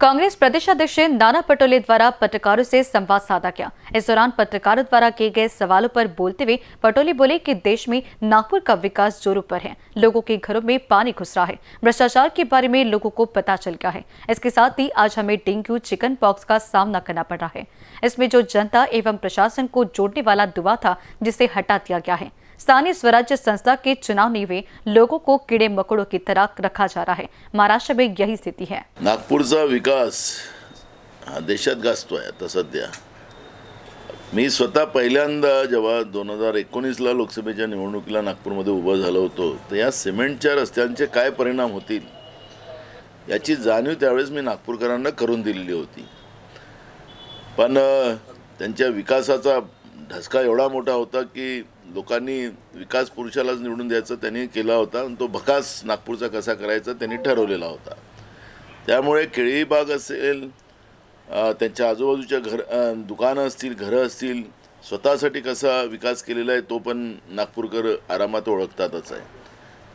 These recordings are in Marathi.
कांग्रेस प्रदेश अध्यक्ष नाना पटोले द्वारा पत्रकारों से संवाद साधा गया। इस दौरान पत्रकारों द्वारा किए गए सवालों पर बोलते हुए पटोले बोले कि देश में नागपुर का विकास जोरों पर है। लोगों के घरों में पानी घुस रहा है। भ्रष्टाचार के बारे में लोगों को पता चल गया है। इसके साथ ही आज हमें डेंगू चिकन पॉक्स का सामना करना पड़ रहा है। इसमें जो जनता एवं प्रशासन को जोड़ने वाला दुआ था, जिसे हटा दिया गया है। स्थानीय स्वराज्य संस्था के चुनाव में हुए लोगों को कीड़े मकोड़ों की तरह रखा जा रहा है। महाराष्ट्र में यही स्थिती है। नागपूरचा विकास हा देशात गाजतोय आता सध्या. मी स्वतः पहिल्यांदा जेव्हा दोन हजार एकोणीसला लोकसभेच्या निवडणुकीला नागपूरमध्ये उभं झालो होतो तर या सिमेंटच्या रस्त्यांचे काय परिणाम होतील याची जाणीव त्यावेळेस मी नागपूरकरांना करून दिलेली होती. पण त्यांच्या विकासाचा ढसका एवढा मोठा होता की लोकांनी विकास पुरुषालाच निवडून द्यायचं त्यांनी केला होता आणि तो भकास नागपूरचा कसा करायचा त्यांनी ठरवलेला होता. त्यामुळे केळी बाग असेल त्यांच्या आजूबाजूच्या घर दुकानं असतील घरं असतील स्वतःसाठी कसा विकास केलेला आहे तो पण नागपूरकर आरामात ओळखतातच आहे.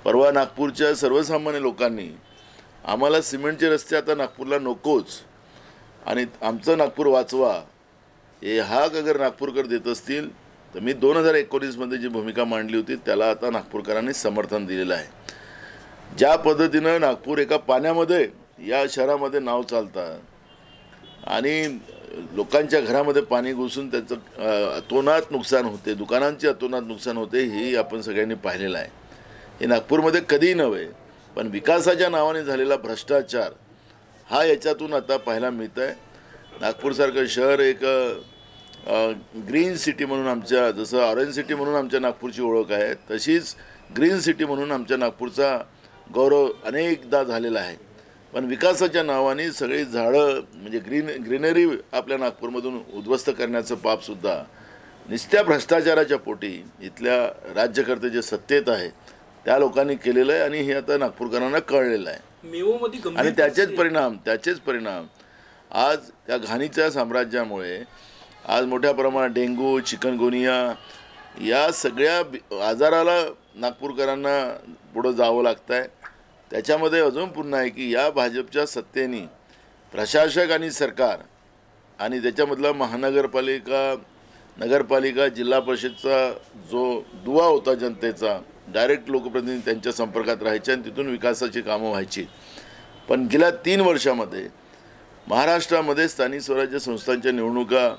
परवा नागपूरच्या सर्वसामान्य लोकांनी आम्हाला सिमेंटचे रस्ते आता नागपूरला नकोच आणि आमचं नागपूर वाचवा हे हाक अगर नागपूरकर देत असतील तर मी दोन हजार एकोणीसमध्ये जी भूमिका मांडली होती त्याला आता नागपूरकरांनी समर्थन दिलेलं आहे. ज्या पद्धतीनं नागपूर एका पाण्यामध्ये या शहरामध्ये नाव चालतात आणि लोकांच्या घरामध्ये पाणी घुसून त्याचं अतोनात नुकसान होते दुकानांचे अतोनात नुकसान होते ही आपण सगळ्यांनी पाहिलेलं आहे. हे नागपूरमध्ये कधीही नव्हे पण विकासाच्या नावाने झालेला भ्रष्टाचार हा याच्यातून आता पाहायला मिळत आहे नागपूरसारखं शहर एक ग्रीन सिटी म्हणून आमच्या जसं ऑरेंज सिटी म्हणून आमच्या नागपूरची ओळख आहे तशीच ग्रीन सिटी म्हणून आमच्या नागपूरचा गौरव अनेकदा झालेला आहे. पण विकासाच्या नावाने सगळी झाडं म्हणजे ग्रीन ग्रीनरी आपल्या नागपूरमधून उद्ध्वस्त करण्याचं पापसुद्धा नुसत्या भ्रष्टाचाराच्या पोटी इथल्या राज्यकर्ते जे सत्तेत आहे त्या लोकांनी केलेलं आहे आणि हे आता नागपूरकरांना कळलेलं आहे. आणि त्याचेच परिणाम त्याचेच परिणाम आज त्या घाणीच्या साम्राज्यामुळे आज मोठ्या प्रमाणात डेंगू चिकनगुनिया या सगळ्या आजाराला नागपूरकरांना पुढं जावं लागतं आहे त्याच्यामध्ये अजून पुन्हा आहे की या भाजपच्या सत्तेने प्रशासक आणि सरकार आणि त्याच्यामधला महानगरपालिका नगरपालिका जिल्हा परिषदचा जो दुवा होता जनतेचा डायरेक्ट लोकप्रतिनिधी त्यांच्या संपर्कात राहायचे आणि तिथून विकासाची कामं व्हायची. पण गेल्या तीन वर्षामध्ये महाराष्ट्रामध्ये स्थानिक स्वराज्य संस्थांच्या निवडणुका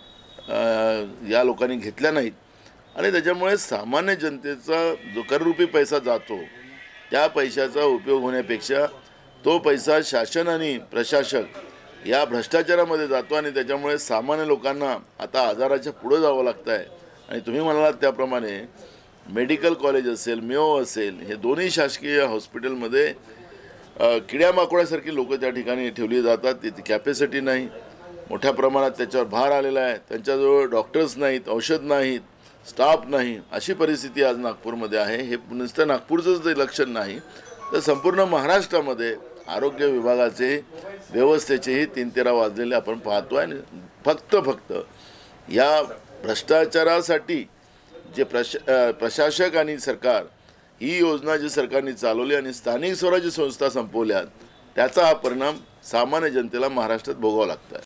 या लोकांनी घेतल्या नाहीत. आणि त्याच्यामुळे सामान्य जनतेचा जो कररूपी पैसा जातो. त्या पैशाचा उपयोग होण्यापेक्षा तो पैसा शासन आणि प्रशासक या भ्रष्टाचारामध्ये जातो आणि त्याच्यामुळे सामान्य लोकांना आता आजाराच्या पुढं जावं लागतं आहे आणि तुम्ही म्हणालात त्याप्रमाणे मेडिकल कॉलेज असेल मेओ असेल हे दोन्ही शासकीय हॉस्पिटलमध्ये किड्या माकोड्यासारखी लोकं त्या ठिकाणी ठेवली जातात. तिथे कॅपॅसिटी नाही. मोठ्या प्रमाणात त्याच्यावर भार आलेला आहे. त्यांच्याजवळ डॉक्टर्स नाहीत औषध नाहीत स्टाफ नाही. अशी परिस्थिती आज नागपूरमध्ये आहे. हे नुसतं नागपूरचंच जे लक्षण नाही. तर संपूर्ण महाराष्ट्रामध्ये आरोग्य विभागाचे व्यवस्थेचेही तीन तेरा वाजलेले आपण पाहतो आणि फक्त फक्त या भ्रष्टाचारासाठी जे प्रश प्रशासक आणि सरकार ही योजना जी सरकारने चालवली आणि स्थानिक स्वराज्य संस्था संपवल्यात त्याचा हा परिणाम सामान्य जनतेला महाराष्ट्रात भोगावा लागतो आहे